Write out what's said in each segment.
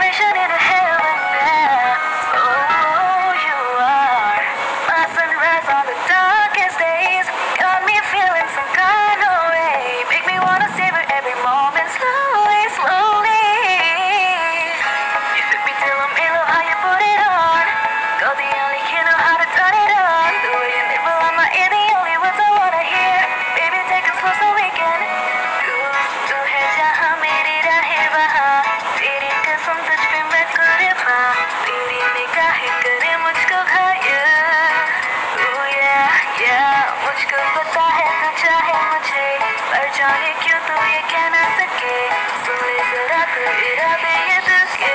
i in a hell मुझको पता है तू चाहे मुझे पर जाने क्यों तू ये कह ना सके सुन ले जरा तू इरादे ये दिल के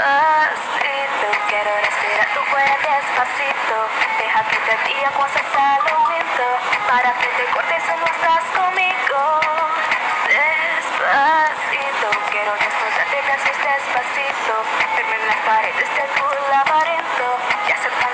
Despacito, quiero respirar tu cuello despacito Deja que te diga cosas al oído Para que te cortes si no estás conmigo Despacito, quiero desnudarte besos despacito Verme en las paredes de tu laberinto Y aceptar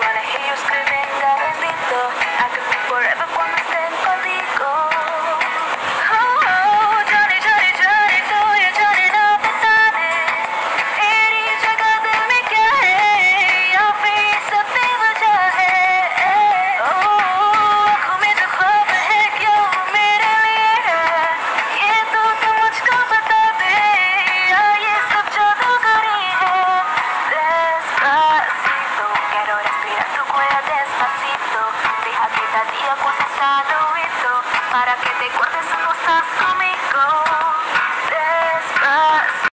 quiero respirar tu cuello despacito Deja que te diga cosas al oído Para que te acuerdes si no estás